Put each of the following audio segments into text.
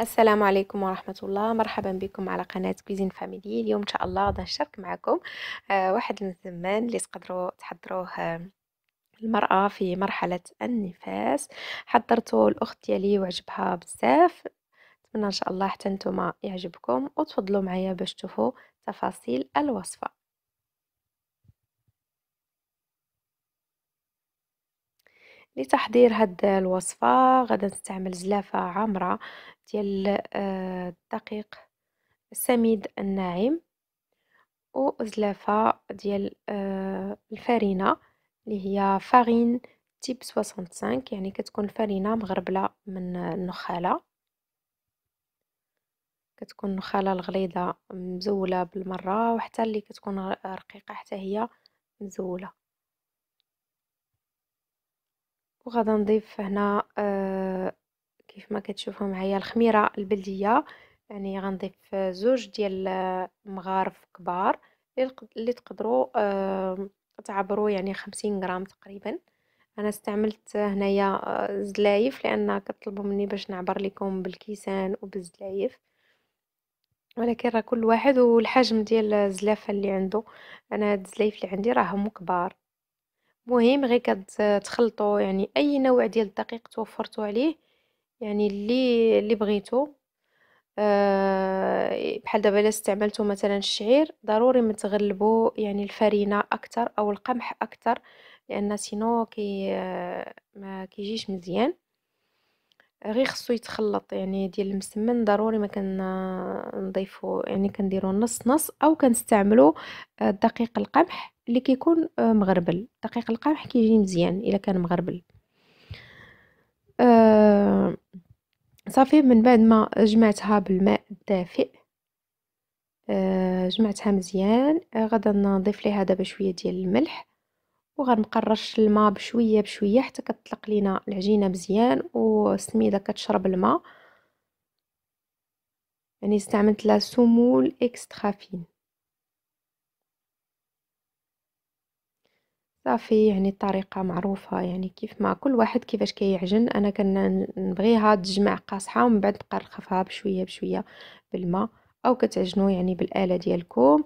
السلام عليكم ورحمة الله. مرحبا بكم على قناة Cuisine Family اليوم إن شاء الله غادي نشارك معكم آه، واحد المسمن اللي تقدروا تحضروه آه، المرأة في مرحلة النفاس. حضرته الأخت ديالي وعجبها بزاف. نتمنى إن شاء الله حتى نتوما يعجبكم وتفضلوا معايا باش تشوفوا تفاصيل الوصفة. لتحضير هاد الوصفة غادا نستعمل زلافة عامرة ديال آه، الدقيق السميد الناعم وزلافة ديال آه، الفرينة اللي هي فارين تيب 65 يعني كتكون الفرينة مغربلة من النخالة. كتكون النخالة الغليظة مزولة بالمرة وحتى اللي كتكون رقيقة حتى هي مزولة. وغادا نضيف هنا آه كيف ما كتشوفوا معايا الخميرة البلدية. يعني غنضيف زوج ديال مغارف كبار اللي تقدروا آه تعبروا يعني خمسين غرام تقريبا. أنا استعملت هنايا آه، زلايف لأن كطلبوا مني باش نعبر لكم بالكيسان وبالزلايف. ولكن راه كل واحد والحجم ديال الزلافة اللي عنده أنا هاد الزلايف اللي عندي راهم كبار. مهم غير كتخلطوا يعني أي نوع ديال الدقيق توفرتوا عليه يعني اللي اللي بغيتو. آه بحال دابا إلا استعملتو مثلا الشعير ضروري ما تغلبوا يعني الفرينة أكثر أو القمح أكثر لأن سينو كي آه ما كيجيش مزيان. غير خصو يتخلط يعني ديال المسمن ضروري ما كان نضيفو يعني كنديرو نص نص أو كنستعملو آه، دقيق القمح. اللي كيكون آه، مغربل. دقيق القمح كيجي مزيان إلا كان مغربل. آه، صافي من بعد ما جمعتها بالماء الدافئ جمعتها مزيان. غادا نضيف ليها دابا شوية ديال الملح وغنقرش الماء بشوية بشوية حتى كتطلق لينا العجينة مزيان والسميدة كتشرب الماء. يعني استعملت لا سمول اكسترا فين صافي يعني الطريقة معروفة يعني كيف ما كل واحد كيفاش كيعجن. أنا كنبغيها تجمع قاصحة ومن بعد نبقى نخفها بشوية بشوية بالماء أو كتعجنوا يعني بالآلة ديالكم.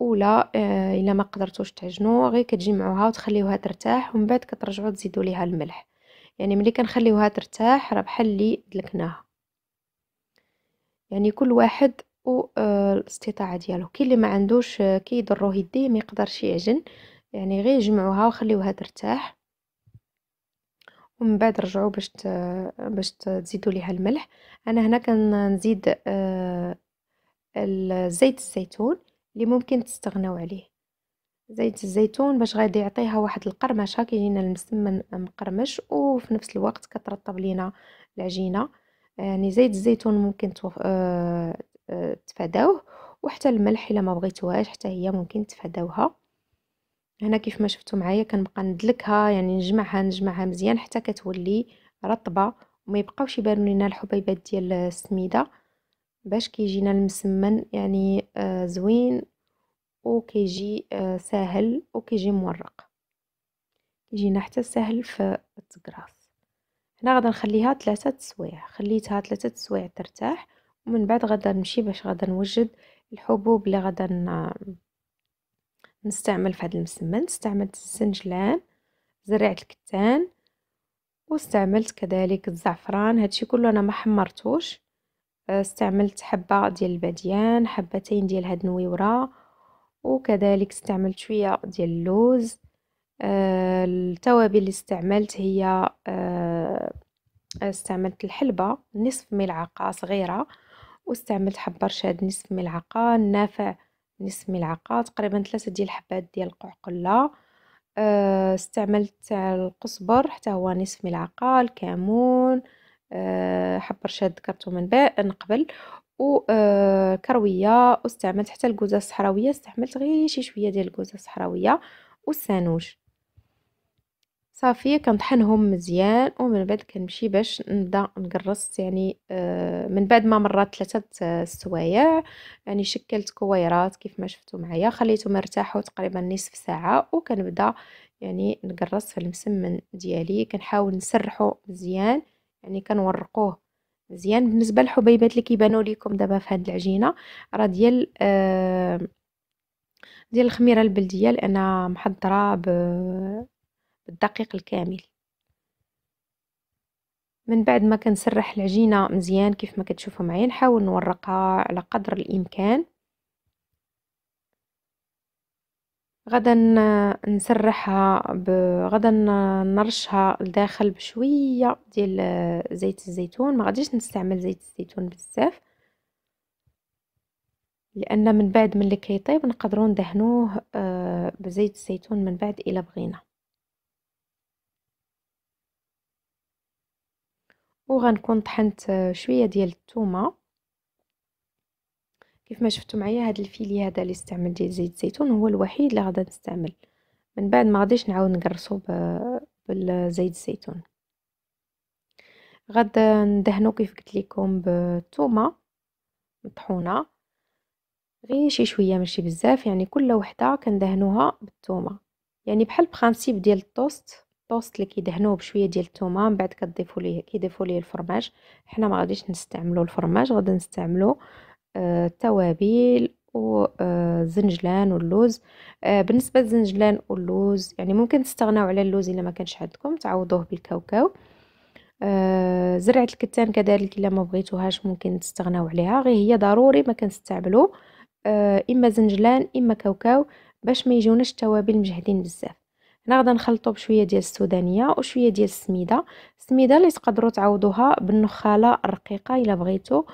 ولا آه، إلا ما قدرتوش تعجنوا غير كتجمعوها وتخليوها ترتاح ومن بعد كترجعوا تزيدوا ليها الملح. يعني ملي كنخليوها ترتاح راه بحال اللي دلكناها. يعني كل واحد والاستطاعه ديالو. كاين اللي ما عندوش آه، كيضروه يديه ما يقدرش يعجن. يعني غير جمعوها وخليوها ترتاح. ومن بعد رجعوا باش باش تزيدوا ليها الملح. أنا هنا كنزيد آه زيت الزيتون اللي ممكن تستغناو عليه. زيت الزيتون باش غادي يعطيها واحد القرمشة كيجينا المسمن مقرمش وفي نفس الوقت كترطب لينا العجينة. يعني زيت الزيتون ممكن آه، آه، تفاداوه وحتى الملح إلا ما بغيتوهاش حتى هي ممكن تفاداوها هنا كيف ما شفتوا معايا كنبقى ندلكها يعني نجمعها نجمعها مزيان حتى كتولي رطبة وما يبقاوش يبانوا لينا الحبيبات ديال السميدة باش كيجينا المسمن يعني آه زوين وكيجي آه ساهل وكيجي مورق. كيجينا حتى ساهل في التقراص. هنا غادا نخليها ثلاثة سوايع خليتها ثلاثة سوايع ترتاح ومن بعد غادا نمشي باش غادا نوجد الحبوب اللي غادا نستعمل في هذا المسمن استعملت السنجلان زريعة الكتان واستعملت كذلك الزعفران هادشي كله أنا ما حمرتوش. استعملت حبة ديال الباديان حبتين ديال هاد النويورة وكذلك استعملت شوية ديال اللوز. آه التوابل اللي استعملت هي آه استعملت الحلبة نصف ملعقة صغيرة واستعملت حبة رشاد نصف ملعقة النافع نصف ملعقة تقريبا ثلاثة ديال الحبات ديال القعقلة آه، استعملت القزبر حتى هو نصف ملعقة الكمون أه حب رشاد ذكرته من قبل. وكرويه آه، واستعملت حتى الكوزة الصحراوية استعملت غير شي شوية ديال الكوزة الصحراوية. والسانوج صافي كنطحنهم مزيان ومن بعد كنمشي باش نبدا نقرص يعني آه، من بعد ما مرات ثلاثة سوايع يعني شكلت كويرات كيف ما شفتوا معايا خليتهم يرتاحوا تقريبا نصف ساعة وكنبدا يعني نقرص في المسمن ديالي كنحاول نسرحه مزيان يعني كنورقوه مزيان. بالنسبة للحبيبات اللي كيبانوا لكم دابا في هذه العجينة راه ديال آه ديال الخميرة البلدية لأن محضرة بالدقيق الكامل. من بعد ما كنسرح العجينة مزيان كيف ما كتشوفوا معايا نحاول نورقها على قدر الإمكان. غدا نسرحها ب... غدا نرشها لداخل بشوية ديال زيت الزيتون. ما غاديش نستعمل زيت الزيتون بزاف لأن من بعد ملي كيطيب نقدروا ندهنوه آه، بزيت الزيتون من بعد إلا بغينا. وغنكون طحنت شوية ديال الثومه كيف ما شفتوا معايا هذا الفيلي هذا اللي استعمل ديال زيت الزيتون هو الوحيد اللي غادا نستعمل. من بعد ما غاديش نعاود نقرصو بالزيت الزيتون. غادا ندهنو كيف قلت لكم بالثومه مطحونة. غير شي شوية ماشي بزاف يعني كل وحدة كندهنوها بالثومه يعني بحال بخانسيب ديال الطوست الطوست اللي كيدهنوه بشوية ديال الثومه من بعد كتضيفوا ليه كيضيفوا ليه الفرماج. حنا ما غاديش نستعملوا الفرماج غادا نستعملوا التوابل والزنجلان واللوز. آه، بالنسبة للزنجلان واللوز يعني ممكن تستغناو على اللوز إلا ما كانش عندكم تعوضوه بالكاوكاو. آه، زرعة الكتان كذلك إلا ما بغيتوهاش ممكن تستغناو عليها. غير هي ضروري ما كنستعملو آه، إما زنجلان إما كاوكاو باش ما يجوناش التوابل مجهدين بزاف. هنا غادا نخلطو بشوية ديال السودانية وشوية ديال السميدة. السميدة اللي تقدروا تعوضوها بالنخالة الرقيقه إلا بغيتو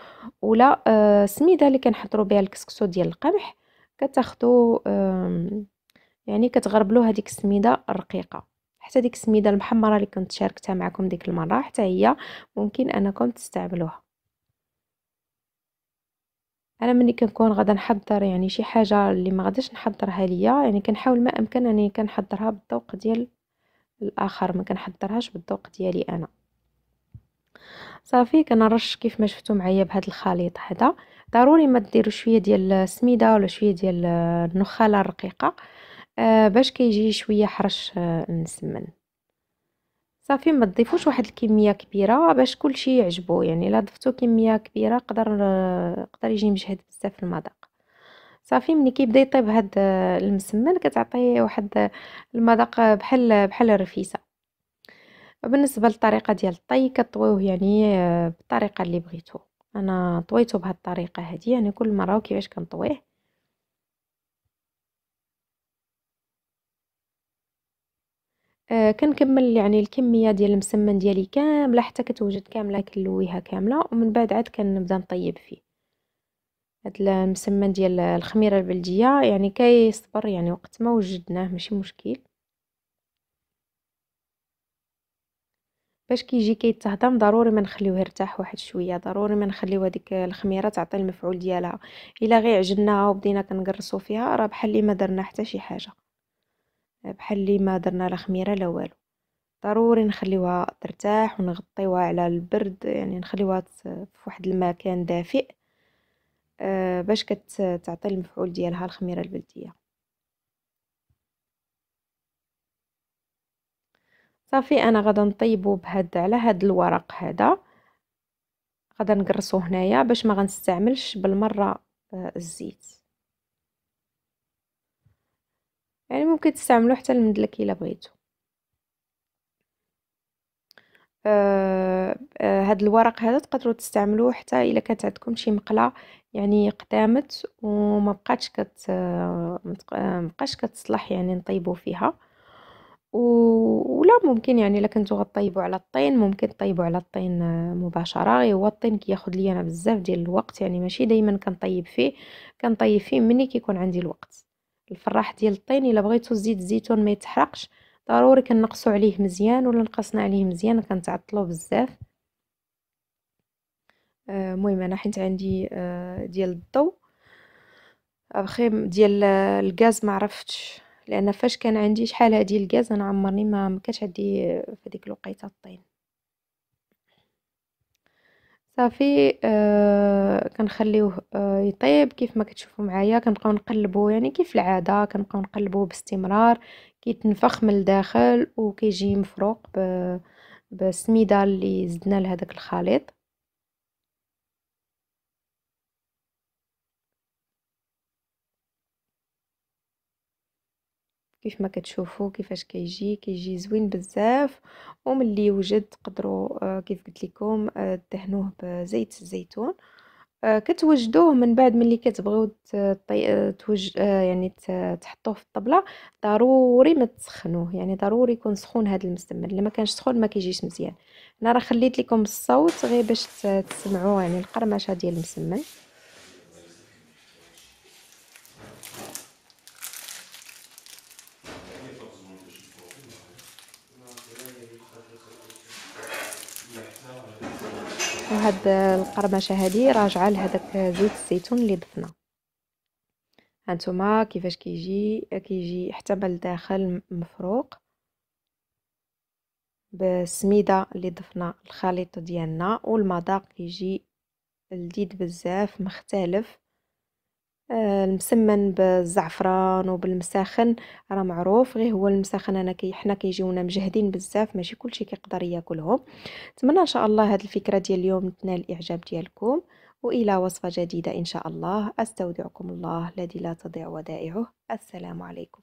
ولا آه السميدة اللي كنحضروا بها الكسكسو ديال القمح كتاخذوا يعني كتغربلوا هذيك السميدة الرقيقه حتى ديك السميدة المحمرة اللي كنت شاركتها معكم ديك المرة حتى هي ممكن أنكم تستعملوها أنا ملي كنكون غادا نحضر يعني شي حاجة اللي ما غاديش نحضرها ليا يعني كنحاول ما أمكن أني كنحضرها بالذوق ديال الآخر ما كنحضرهاش بالذوق ديالي أنا. صافي كنرش كيف ما شفتوا معايا بهذا الخليط هذا ضروري ما ديروا شوية ديال السميدة ولا شوية ديال النخالة الرقيقة آه باش كيجي شوية حرش آه المسمن صافي ما تضيفوش واحد الكمية كبيرة باش كلشي يعجبو. يعني إلا ضفتو كمية كبيرة قدر قدر يجي مجهد بزاف في المذاق. صافي ملي كيبدا يطيب هاد المسمن كتعطيه واحد المذاق بحال بحال الرفيسه بالنسبة للطريقة ديال الطي كطويوه يعني بالطريقة اللي بغيتو. أنا طويته بهاد الطريقة هذه يعني كل مرة وكيفاش كنطويه. آه كنكمل يعني الكمية ديال المسمن ديالي كاملة حتى كتوجد كاملة كنلويها كاملة ومن بعد عاد كنبدأ نطيب فيه. هاد المسمن ديال الخميرة البلدية يعني كيصبر يعني وقت ما وجدناه ماشي مشكل. باش كيجي كيتهضم ضروري ما نخليوه يرتاح واحد شوية ضروري ما نخليو هذيك الخميرة تعطي المفعول ديالها. إلا غير عجناها وبدينا كنقرصوا فيها راه بحال اللي ما درنا حتى شي حاجة. بحال اللي ما درنا لا خميرة لا والو. ضروري نخليوها ترتاح ونغطيوها على البرد يعني نخليوها في واحد المكان دافئ آه، باش كتعطي المفعول ديالها الخميرة البلدية. صافي أنا غادا نطيبو بهاد على هاد الورق هذا غادا نقرصو هنايا باش ما غنستعملش بالمرة آه، الزيت. يعني ممكن تستعملو حتى المدلك إلا بغيتو. آه آه هاد الورق هذا تقدروا تستعملوه حتى إلا كانت عندكم شي مقلة يعني قدامت وما بقاتش كت ما بقاش كتصلح يعني نطيبو فيها. ولا ممكن يعني إلا كنتو غطيبوا على الطين ممكن طيبوا على الطين مباشرة. هو الطين كياخذ لي أنا بزاف ديال الوقت يعني ماشي دائما كنطيب فيه كنطيب فيه مني كيكون عندي الوقت. الفراح ديال الطين إلا بغيتو زيت الزيتون ما يتحرقش ضروري كنقصوا عليه مزيان ولا نقصنا عليه مزيان كنتعطلو بزاف. آه، المهم أنا حيت عندي آه، ديال الضو. بخي ديال الغاز ما عرفتش لأن فاش كان عندي شحال هادي الغاز أنا عمرني ما مكانش عندي في ديك الوقيتة الطين. صافي آه كنخليوه آه يطيب كيف ما كتشوفوا معايا. كنبقاو نقلبوه يعني كيف العادة كنبقاو نقلبوه باستمرار. كيتنفخ من الداخل وكيجي مفروق بالسميده اللي زدنا لهداك الخليط. كيف ما كتشوفوا كيفاش كيجي كيجي زوين بزاف. وملي يوجد تقدروا آه، كيف قلت لكم آه، دهنوه بزيت الزيتون. آه، كتوجدوه من بعد ملي كتبغيو توج يعني تحطوه في الطبلة ضروري ما تسخنوه. يعني ضروري يكون سخون هذا المسمن إلا ما كانش سخون ما كيجيش مزيان. أنا راه خليت لكم الصوت غير باش تسمعوا يعني القرمشة ديال المسمن. وهاد القرمشه هذه راجعة لهذاك زيت الزيتون اللي ضفنا. هانتوما كيفاش كيجي؟ كيجي حتى من الداخل مفروق بالسميدة اللي ضفنا الخليط ديالنا والمذاق كيجي لذيذ بزاف مختلف. المسمن بالزعفران وبالمساخن راه معروف. غير هو المساخن أنا كي حنا كيجيونا مجهدين بزاف ماشي كلشي كيقدر ياكلهم. نتمنى إن شاء الله هذه الفكرة ديال اليوم تنال الإعجاب ديالكم وإلى وصفة جديدة إن شاء الله. أستودعكم الله الذي لا تضيع ودائعه. السلام عليكم.